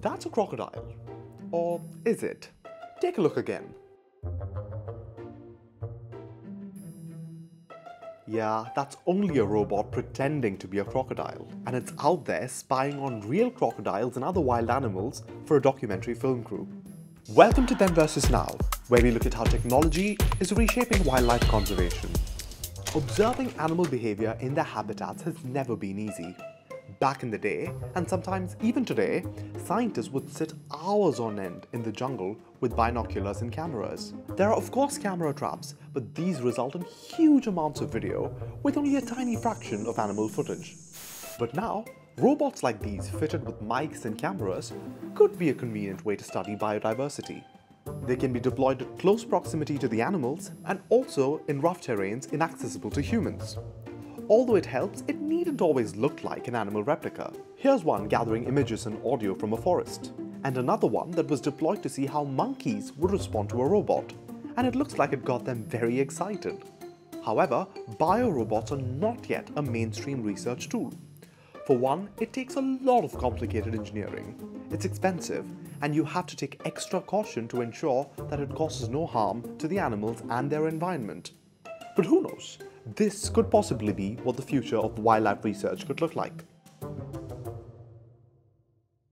That's a crocodile. Or is it? Take a look again. Yeah, that's only a robot pretending to be a crocodile, and it's out there spying on real crocodiles and other wild animals for a documentary film crew. Welcome to Then vs Now, where we look at how technology is reshaping wildlife conservation. Observing animal behavior in their habitats has never been easy. Back in the day, and sometimes even today, scientists would sit hours on end in the jungle with binoculars and cameras. There are of course camera traps, but these result in huge amounts of video with only a tiny fraction of animal footage. But now, robots like these fitted with mics and cameras could be a convenient way to study biodiversity. They can be deployed at close proximity to the animals and also in rough terrains inaccessible to humans. Although it helps, it needn't always look like an animal replica. Here's one gathering images and audio from a forest, and another one that was deployed to see how monkeys would respond to a robot, and it looks like it got them very excited. However, biorobots are not yet a mainstream research tool. For one, it takes a lot of complicated engineering. It's expensive, and you have to take extra caution to ensure that it causes no harm to the animals and their environment. But who knows? This could possibly be what the future of wildlife research could look like.